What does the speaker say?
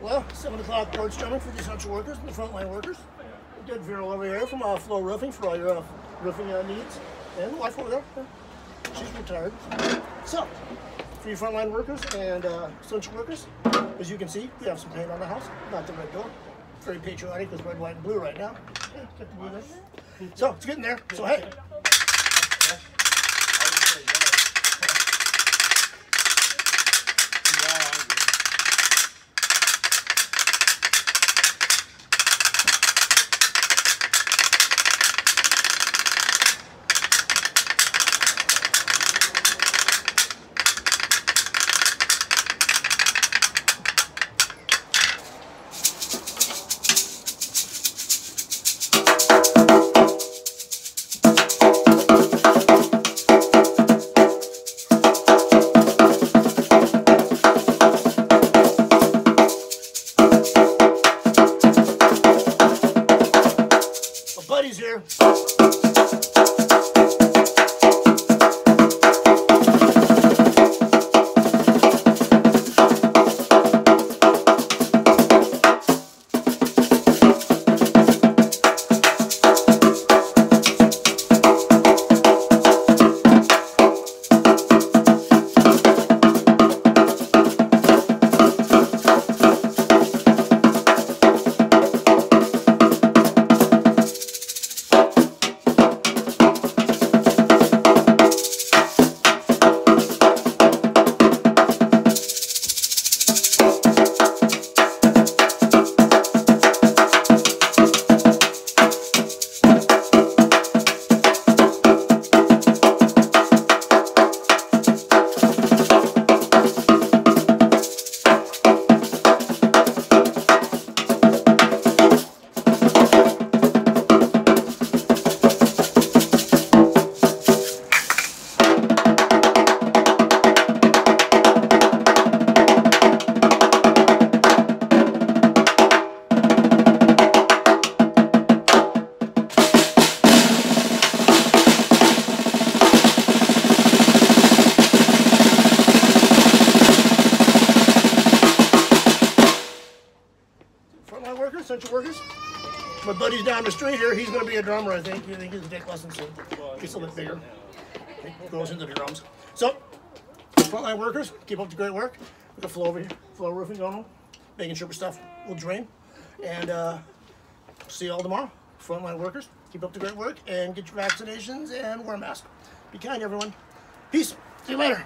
Well, 7 o'clock board's coming for the essential workers and the frontline workers. Good Viral over here from uh, Flow Roofing for all your uh, roofing uh, needs. And the wife over there, she's retired. So, for your frontline workers and uh, essential workers, as you can see, we have some paint on the house, not the red door. Very patriotic with red, white, and blue right now. Got. So, it's getting there. So, hey, my essential workers. My buddy's down the street here. He's going to be a drummer, I think. I think he's going to take lessons soon. Gets a little bigger. Goes into the drums. So, frontline workers, keep up the great work. We got flow over here, flow roofing going on, making sure stuff will drain. And uh, see you all tomorrow. Frontline workers, keep up the great work and get your vaccinations and wear a mask. Be kind, everyone. Peace. See you later.